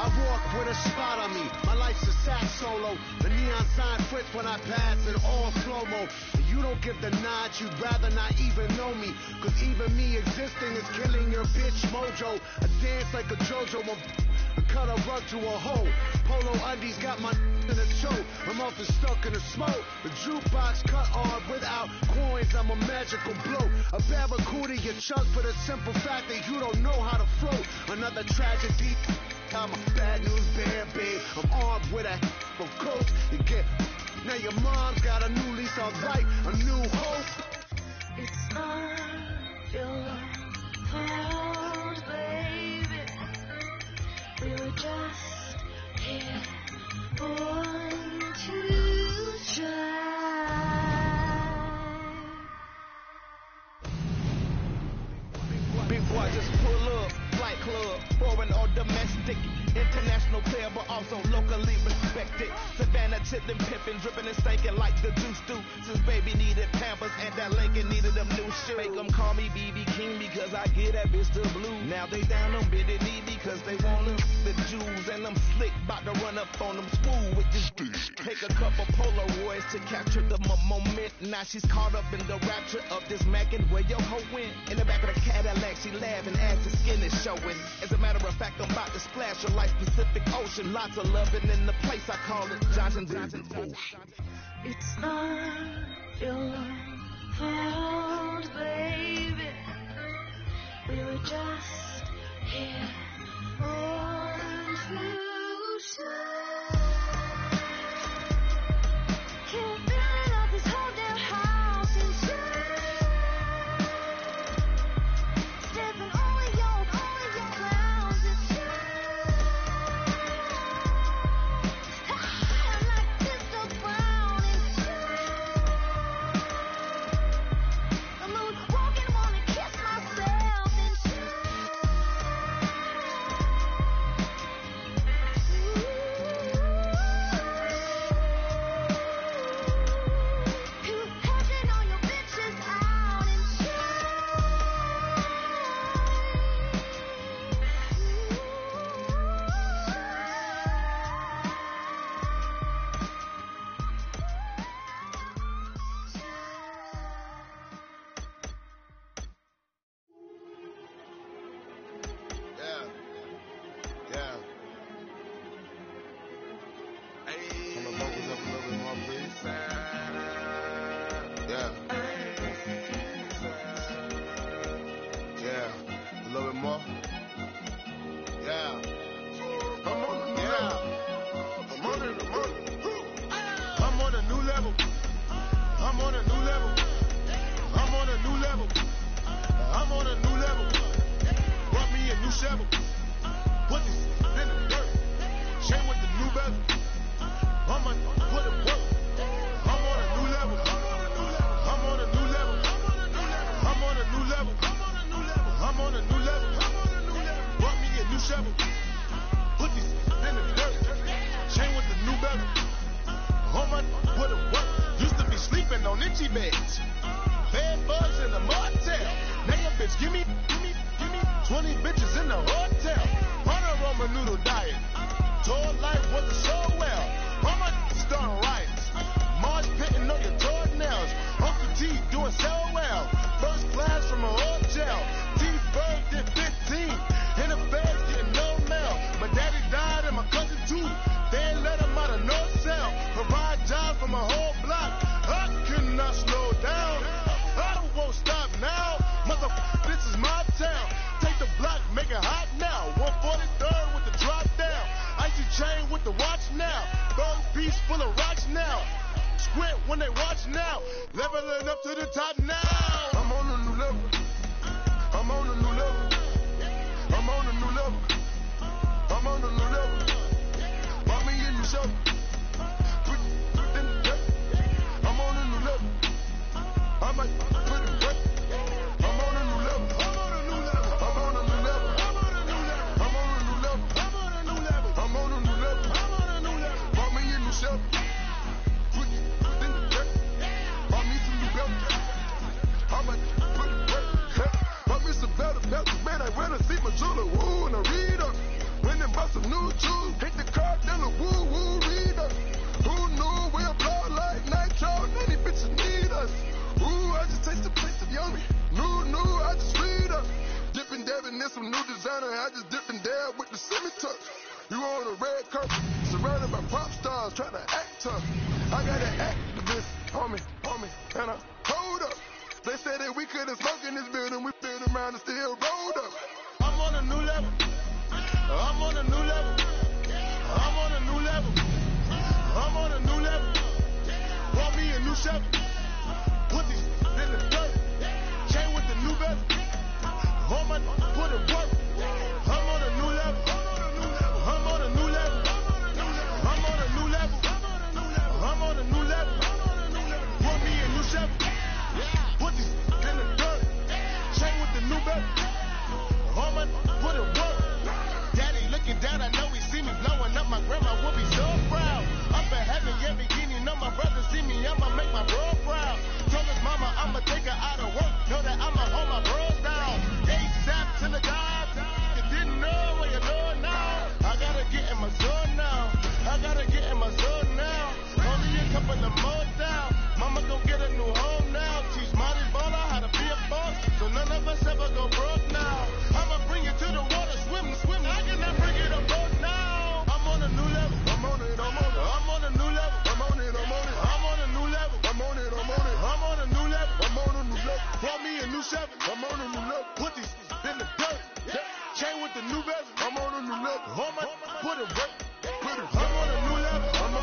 I walk with a spot on me. My life's a sax solo. The neon sign fits when I pass in all slow mo. You don't give the nod, you'd rather not even know me. Cause even me existing is killing your bitch mojo. I dance like a JoJo. I cut a rug to a hole. Polo undies got my in a choke. Mouth is stuck in the smoke. The jukebox cut off without coins. I'm a magical blow. A barracuda you chug for the simple fact that you don't know how to float. Another tragedy. I'm a bad news babe. I'm armed with a of coke. You get now your mom's got a new lease on life, a new hope. It's not your fault, baby. We were just here born to try. Foreign or domestic. International player, but also locally respected. Savannah Chitlin, pippin', drippin' and stinking like the juice do. Since baby needed pampers and that Lincoln needed them new shoes. Make them call me BB King because I get that bitch the blue. Now they down on bended knee because they want them the Jews and them slick, bout to run up on them smooth with this bitch. Take a couple Polaroids to capture the moment. Now she's caught up in the rapture of this Mac and where your hoe went. In the back of the Cadillac, she laughing as the skin is showing. As a matter of fact, I'm about to splash her like Pacific Ocean. Lots of loving in the place. I call it Johnson Johnson. It's not your fault, baby. We were just here born to when they watch now. Leveling up to the top now. I got an activist on me, on and I hold up. They said that we couldn't smoke in this building, we been around and still rolled up. I'm on a new level. I'm on a new level. I'm on a new level. I'm on a new level. Bought me a new Chevy. Put these in the dirt. Chain with the new. On my put it work. Yeah, beginning. Know my brother see me, I'ma make my bro proud. Told his mama I'ma take her out of work. Know that I'ma hold my bros down. ASAP to the God. You didn't know what you know now. I gotta get in my zone now. I gotta get in my zone now. Only a couple of more down. Mama gon' get a new home now. Teach Marty Baller how to be a boss. So none of us ever go broke new Chevy. I'm on a new level, Put these in the dirt. Chain with the new bezel. I'm on a new level, put it work. put it, I'm on a new level. I'm on a new level,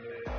Yeah.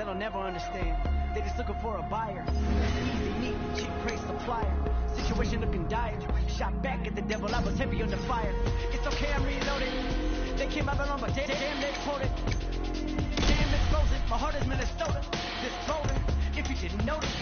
Things they'll never understand. They just looking for a buyer. Easy meat, cheap price supplier. Situation looking dire. Shot back at the devil, I was heavy under fire. It's okay, I'm reloaded. They came out along, but damn, damn, they quoted. Damn, it's frozen. My heart is Minnesota. This golden, if you didn't notice.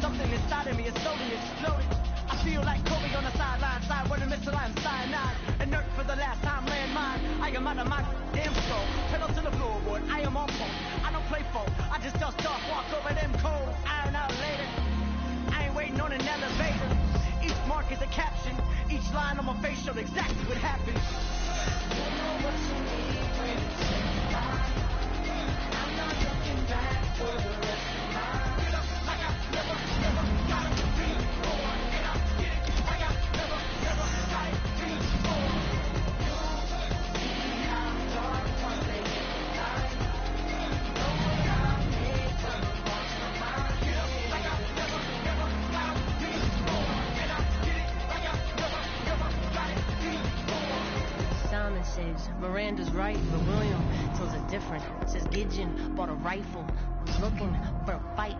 Something inside of me is slowly exploding. I feel like Kobe on the sideline, side where the missile I'm cyanide. Inert for the last time, landmine. I am out of my damn soul. Pedal to the floorboard, I am on point. I don't play for, I just dust off, walk over them coals. Iron out later. I ain't waiting on an elevator. Each mark is a caption. Each line on my face showed exactly what happened. Simon different. Says Gideon bought a rifle, was looking for a fight.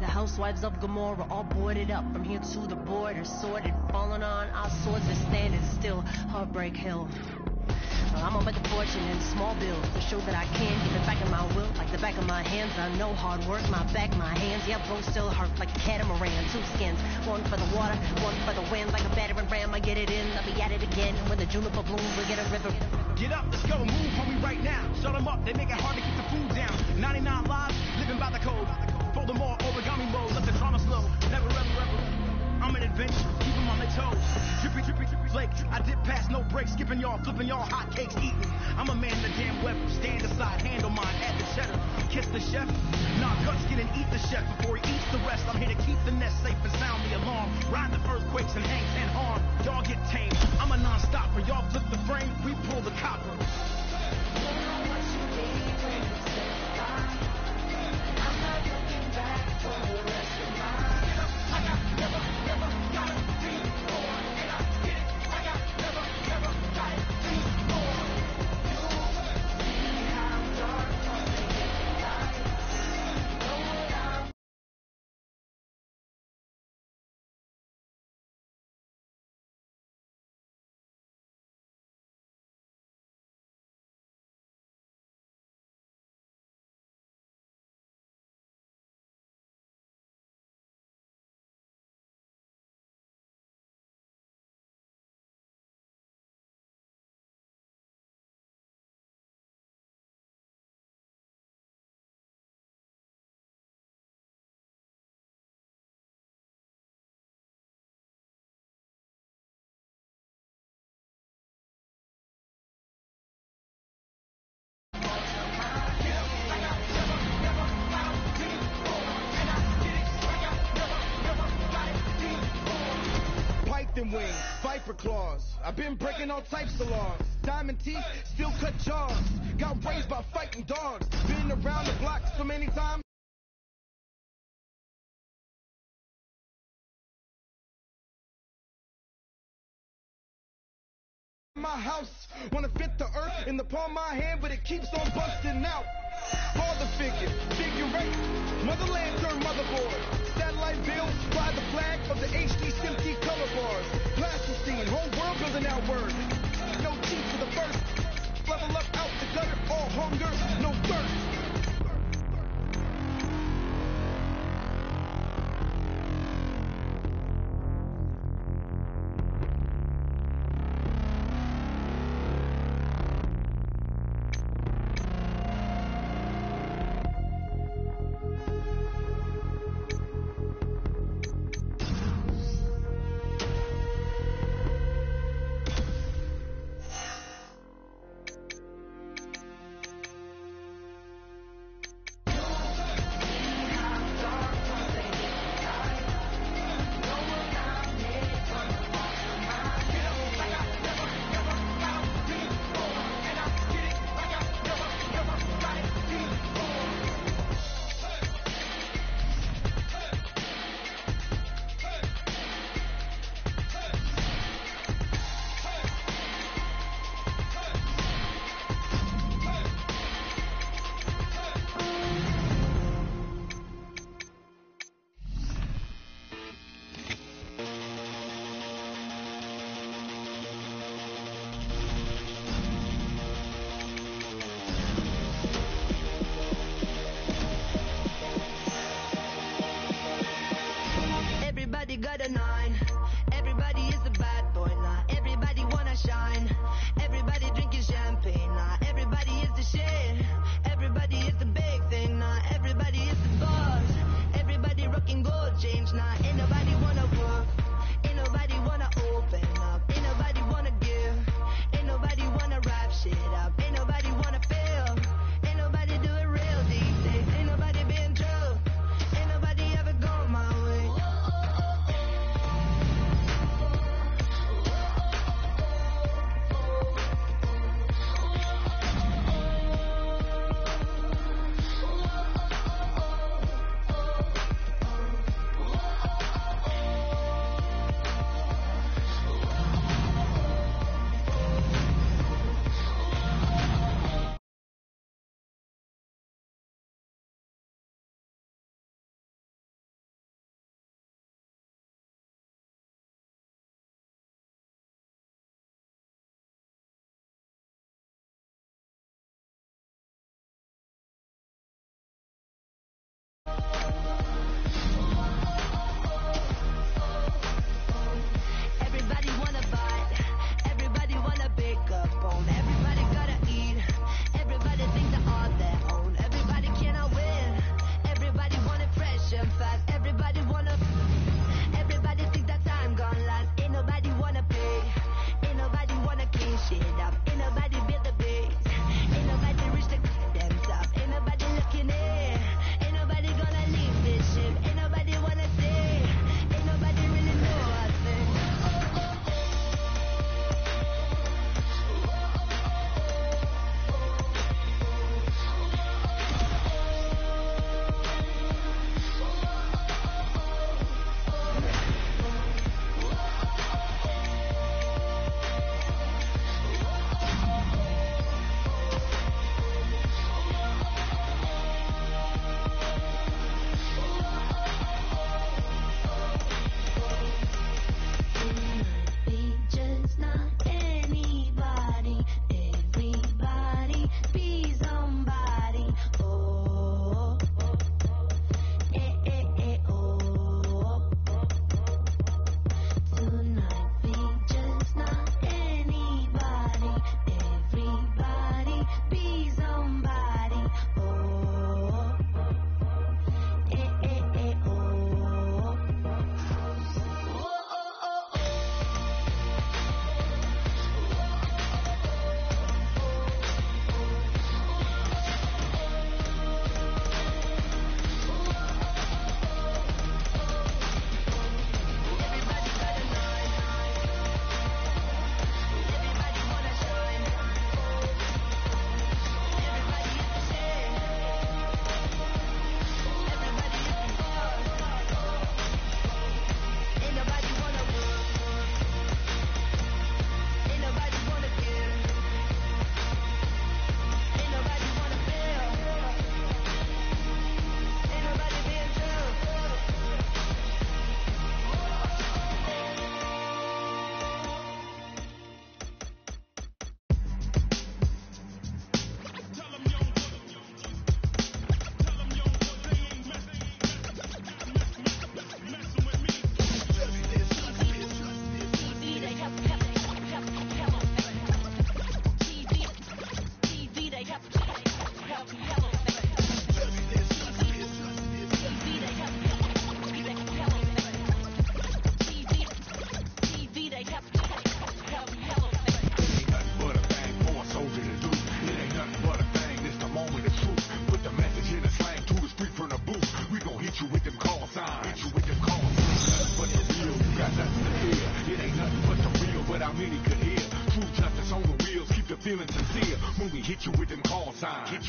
The housewives of Gomorrah all boarded up from here to the border, sorted, falling on our swords are standing still. Heartbreak Hill. Well, I'm gonna make a fortune in small bills to show that I can get it back in my will, like the back of my hands. I know hard work, my back, my hands. Yeah, both still hurt like a catamaran. Two skins, one for the water, one for the wind. Like a battering ram, I get it in, I'll be at it again. When the juniper blooms, we get a river. Get up, let's go, move, homie, right now. Shut them up, they make it hard to keep the food down. 99 lives, living by the code. Fold them all, origami mode, let the trauma slow. Never, ever, ever. I'm an adventure, keep 'em on their toes. Drippy, drippy, flake. I dip past, no breaks, skipping y'all, flipping y'all, hot cakes eating. I'm a man the damn weather. Stand aside, handle mine, add the cheddar. Kiss the chef. Nah, gut skin and eat the chef before he eats the rest. I'm here to keep the nest safe and sound the alarm. Ride the earthquakes and hang ten harm. Y'all get tame. I'm a non-stopper. Y'all flip the frame, we pull the copper. Piped and wings, viper claws. I've been breaking all types of laws. Diamond teeth, still cut jaws. Got raised by fighting dogs. Been around the block so many times. My house wanna fit the earth in the palm of my hand, but it keeps on busting out. Father figure, figure eight, mother lantern, motherboard, satellite bills, fly the flag of the HD SMPTE color bars, plasticine, whole world building out word. No teeth for the first, level up out the gutter, all hunger, Keep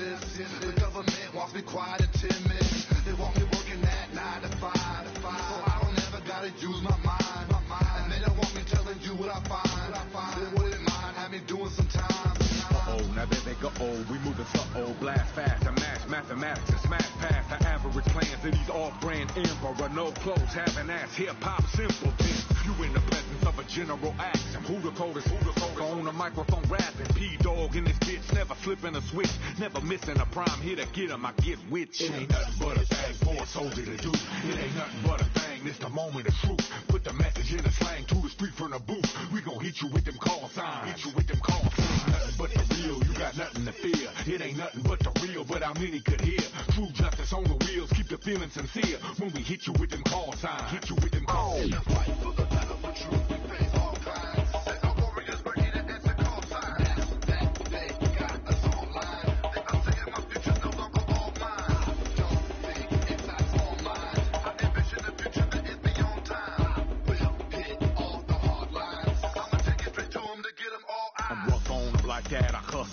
I. The government wants me quiet and timid. They want me working at nine to five. So I don't ever gotta use my mind. And they don't want me telling you what I find. They wouldn't mind me doing some time. Oh, now there they go. Oh, we moving slow. Blast fast. I mash mathematics and smash past the average plans of these off-brand emperor. No clothes, having ass hip hop simpleton. You in the a general action. Who the coldest? Who the coldest? On the microphone rapping. P-Dog in this bitch. Never flipping a switch. Never missing a prime. Here to get 'em. I get with you. It ain't nothing but a thing for a soldier to do. It ain't nothing but a thing. This the moment of truth. Put the message in the slang to the street from the booth. We gon' hit you with them call signs. Hit you with them call signs. Nothing but the real. You got nothing to fear. It ain't nothing but the real. But how many could hear? True justice on the wheels. Keep the feeling sincere. When we hit you with them call signs. Hit you with them call signs.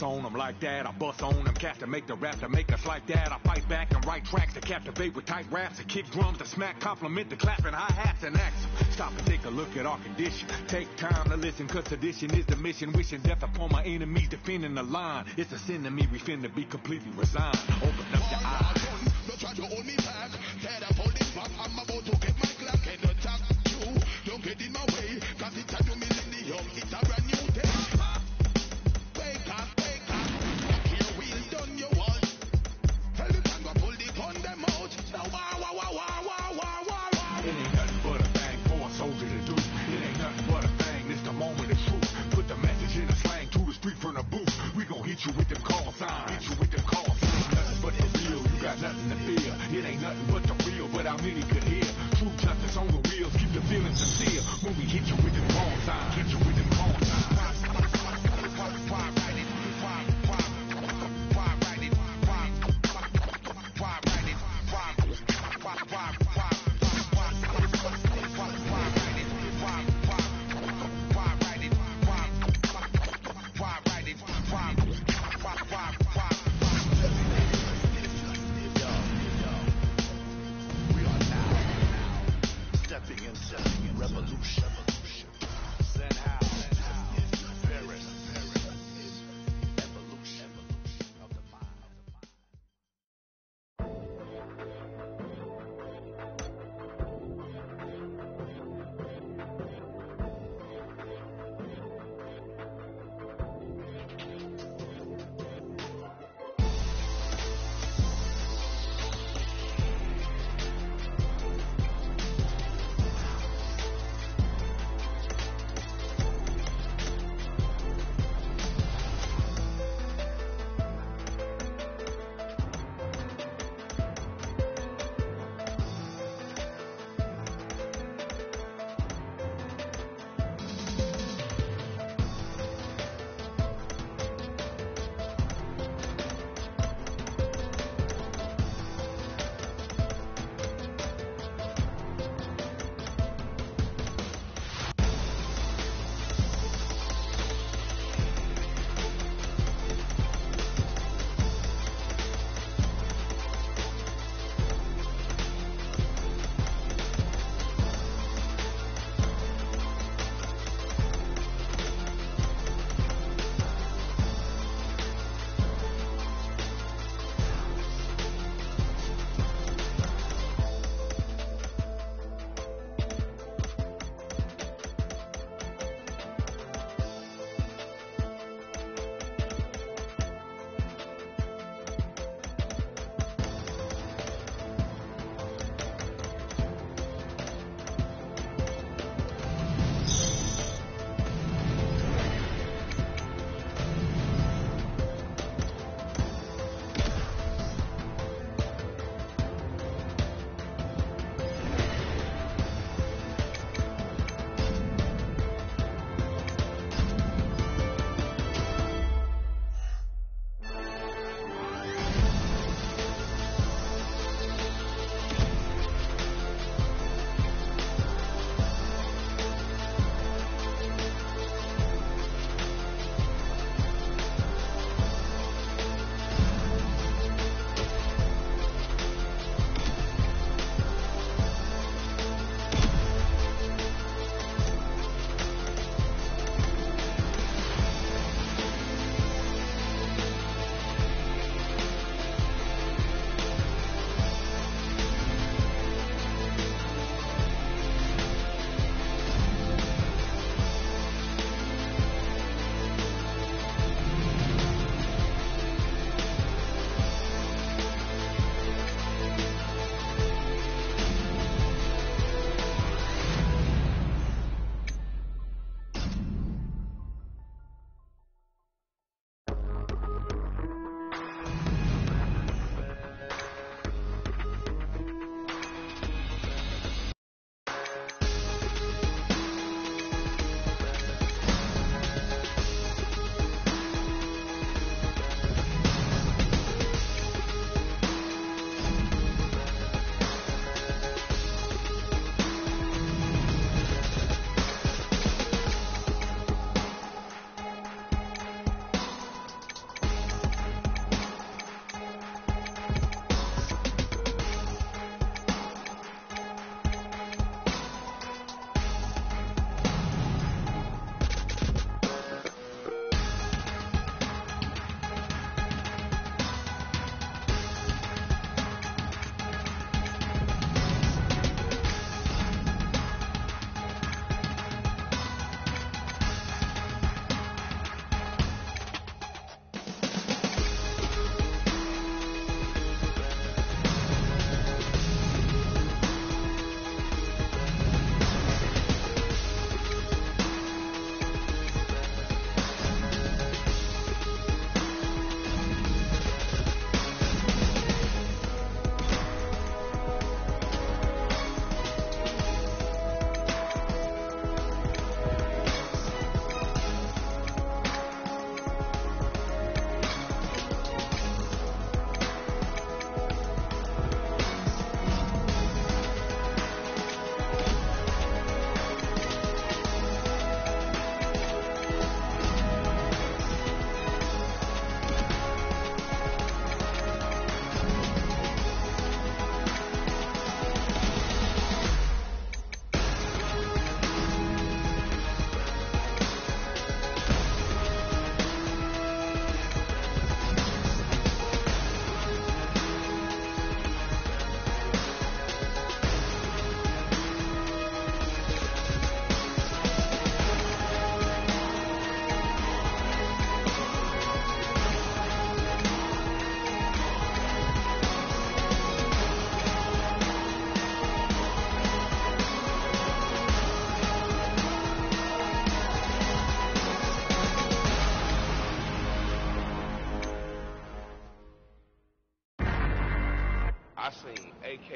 On them like that. I bust on them. Cats to make the rap to make us like that. I fight back and write tracks to captivate with tight raps. To kick drums to smack, compliment the clapping hi hats and axe. Stop and take a look at our condition. Take time to listen, cause tradition is the mission. Wishing death upon my enemies, defending the line. It's a sin to me, we finna be completely resigned. Open up your eyes. Don't try to hold me back. Tear up all this. I'm about to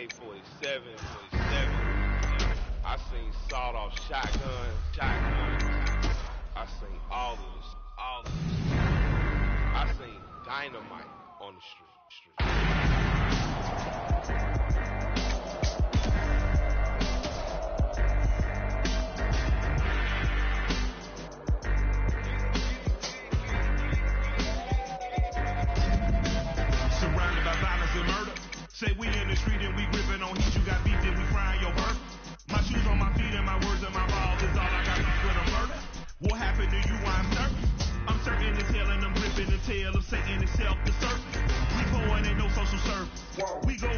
AK-47, 47. I seen sawed-off shotguns, shotguns. I seen all of this, all of this. I seen dynamite on the street. street. Say we in the street and we gripping on heat. You got beef, then we frying your birth. My shoes on my feet and my words and my balls is all I got beef with a murder. What happened to you? I'm certain. I'm certain as hell and I'm gripping the tail of Satan itself, the serpent. We going ain't no social service. We go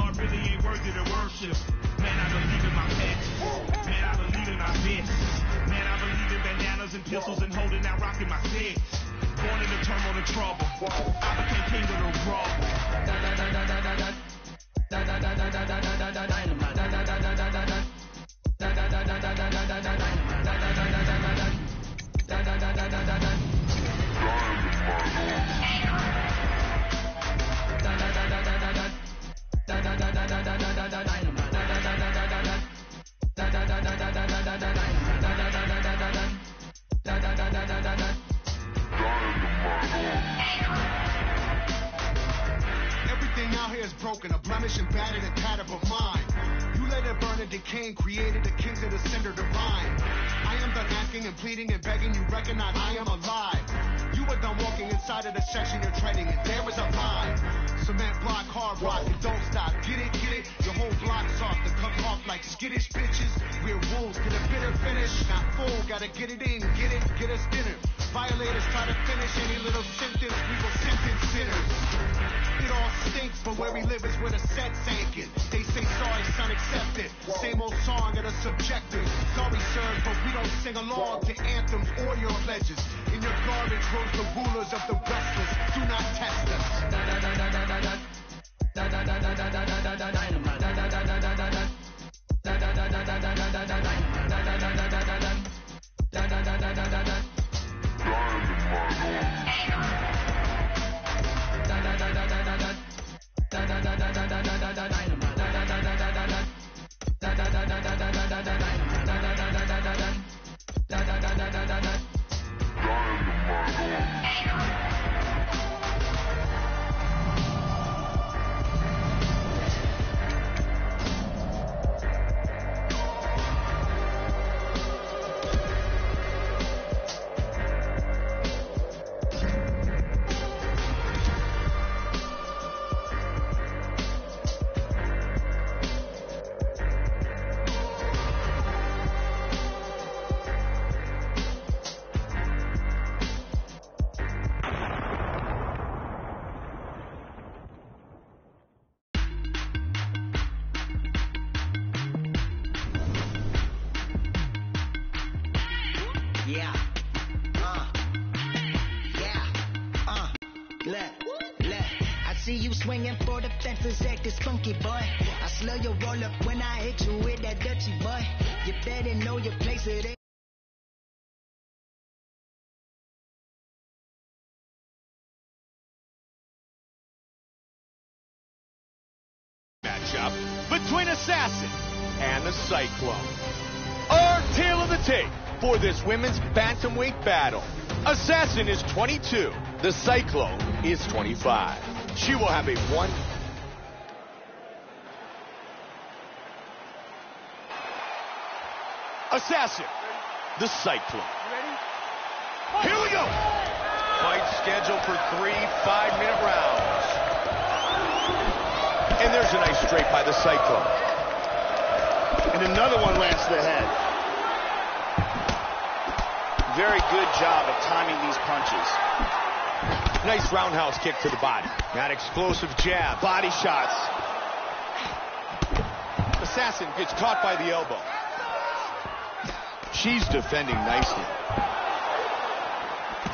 hard really ain't worthy to worship. Man, I believe in my pets. Man, I believe in my fists. Man, I believe in bananas and pistols and holding out rocking my six. Born in the turmoil and trouble. Of the restless. Do not test us. Acting boy. I slow your roll up when I hit you with that Dutchy, boy. You better know your place, it ain't. matchup between Assassin and the Cyclone. Our tale of the tape for this women's bantamweight battle. Assassin is 22. The Cyclone is 25. She will have a one. Assassin, the Cyclone. Here we go. Fight scheduled for three five-minute rounds. And there's a nice straight by the Cyclone. And another one lands to the head. Very good job of timing these punches. Nice roundhouse kick to the body. That explosive jab. Body shots. Assassin gets caught by the elbow. She's defending nicely.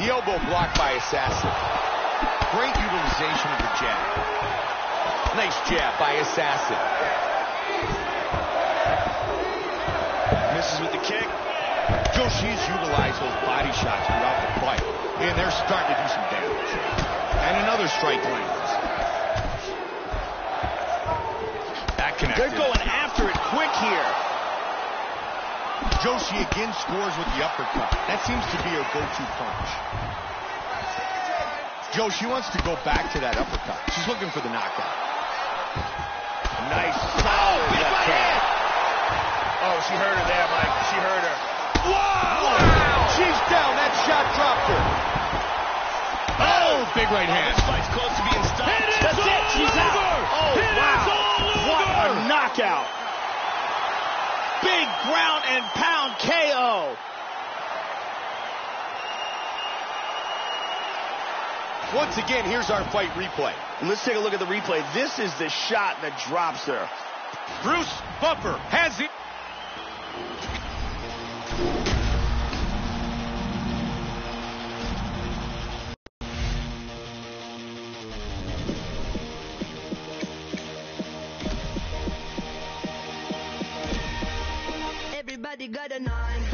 The elbow blocked by Assassin. Great utilization of the jab. Nice jab by Assassin. Misses with the kick. Joshi's utilized those body shots throughout the fight, and they're starting to do some damage. And another strike lands. That connected. They're going after it quick here. Joshi again scores with the uppercut. That seems to be her go-to punch. Joshi wants to go back to that uppercut. She's looking for the knockout. Nice, solid Oh, big left right hand. Oh, she heard her there, Mike. She heard her. Whoa! Wow! She's down. That shot dropped her. Oh, oh big right hand. This fight's close to being stopped. It That's it. She's out. over. Oh, It is wow. What a knockout. Big ground and pound KO. Once again, here's our fight replay. Let's take a look at the replay. This is the shot that drops her. Bruce Buffer has it. A nine.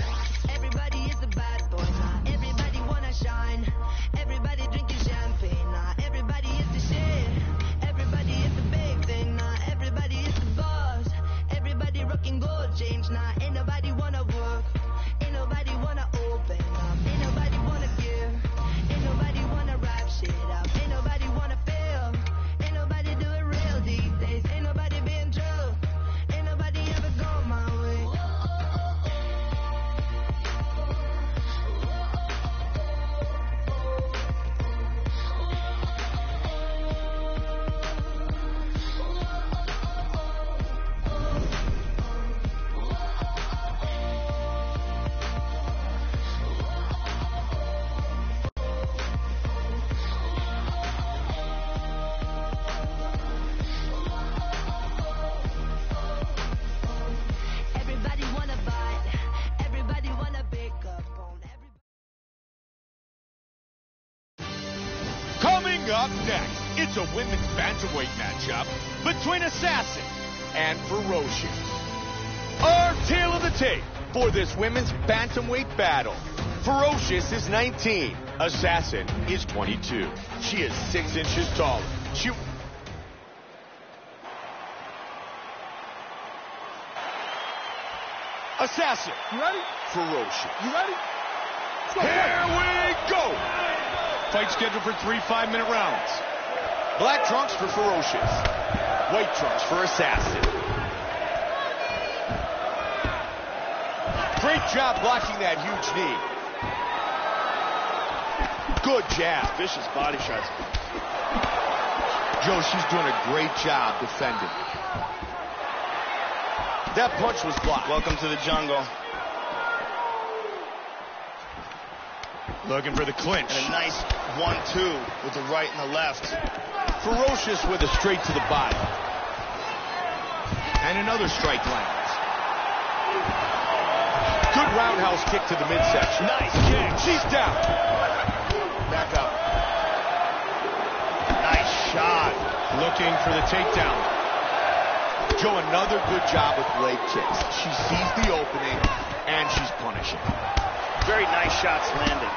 Women's bantamweight matchup between Assassin and Ferocious. Our tale of the tape for this women's bantamweight battle. Ferocious is 19. Assassin is 22. She is six inches taller. She Assassin. You ready? Ferocious. You ready? Here we go. Fight scheduled for three five-minute rounds. Black trunks for Ferocious. White trunks for Assassin. Great job blocking that huge knee. Good jab. Vicious body shots. Joe, she's doing a great job defending. That punch was blocked. Welcome to the jungle. Looking for the clinch. And a nice one-two with the right and the left. Ferocious with a straight to the body. And another strike lands. Good roundhouse kick to the midsection. Nice kick. She's down. Back up. Nice shot. Looking for the takedown. Joe, another good job with leg kicks. She sees the opening, and she's punishing. Very nice shots landing.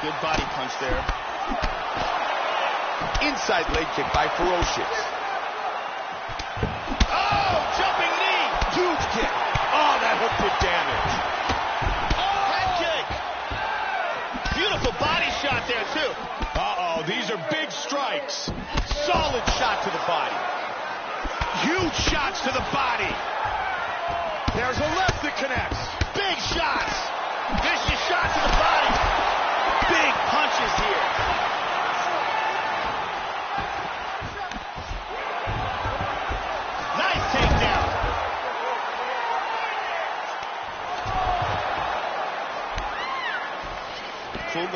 Good body punch there. Inside leg kick by Ferocious. Oh, jumping knee. Huge kick. Oh, that hook did damage. Oh, Head kick. Beautiful body shot there, too. Uh-oh, these are big strikes. Solid shot to the body. Huge shots to the body. There's a left that connects. Big shots. Vicious shot to the body. Big punches here.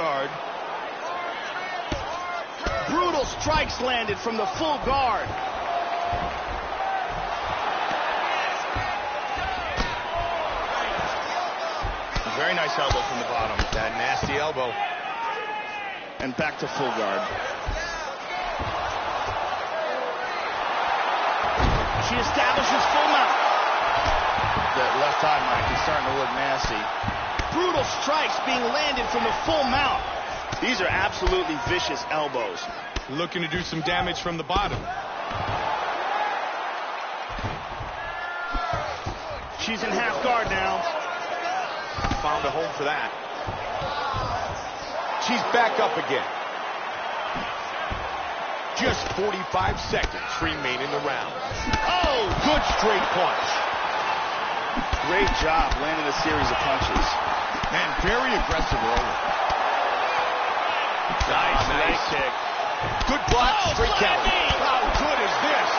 guard. Brutal strikes landed from the full guard. Very nice elbow from the bottom. That nasty elbow. And back to full guard. She establishes full mount. That left eye, Mike, is starting to look nasty. Brutal strikes being landed from the full mount. These are absolutely vicious elbows. Looking to do some damage from the bottom. She's in half guard now. Found a home for that. She's back up again. Just 45 seconds remain in the round. Oh, good straight punch. Great job landing a series of punches. And very aggressive early. Nice, Ah, leg kick. Good block, Oh, straight count. How good is this?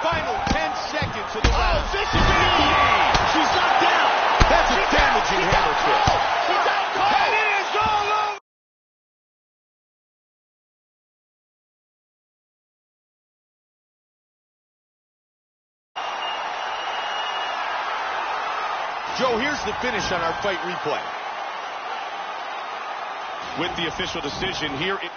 Final 10 seconds of the Oh, round. vicious knee. She's knocked down. That's a damaging hammer She's here's the finish on our fight replay. With the official decision here. It